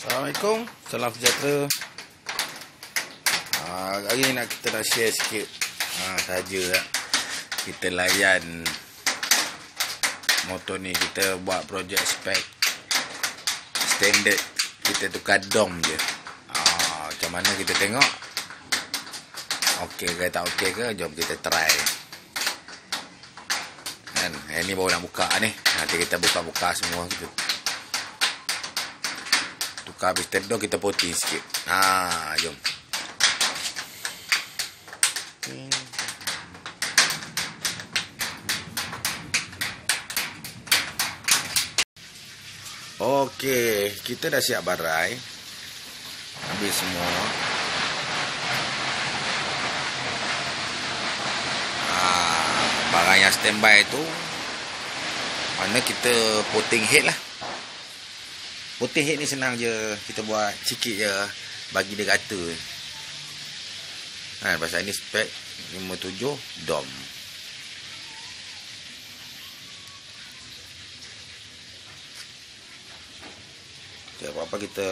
Assalamualaikum, salam sejahtera. Ha, hari ni nak kita nak share sikit. Ha, saja lah. Kita layan motor ni kita buat projek spek standard kita tukar dom je. Ha, macam mana kita tengok? Okey ke tak okey ke? Jom kita try. Kan, eh, ni baru nak buka ni. Nanti kita buka-buka semua kita tukar habis tendor kita potong sikit. Ha, jom. Okey, kita dah siap barai. Habis semua. Ha, barang yang standby tu mana kita potting head lah. Potting head ni senang je. Kita buat sikit je bagi dia rata. Ha, pasal ni spek 57 DOM. Tak apa-apa kita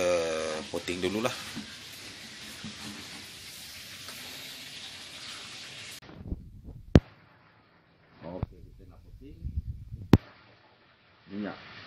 potting dululah. Okey, kita nak potting minyak.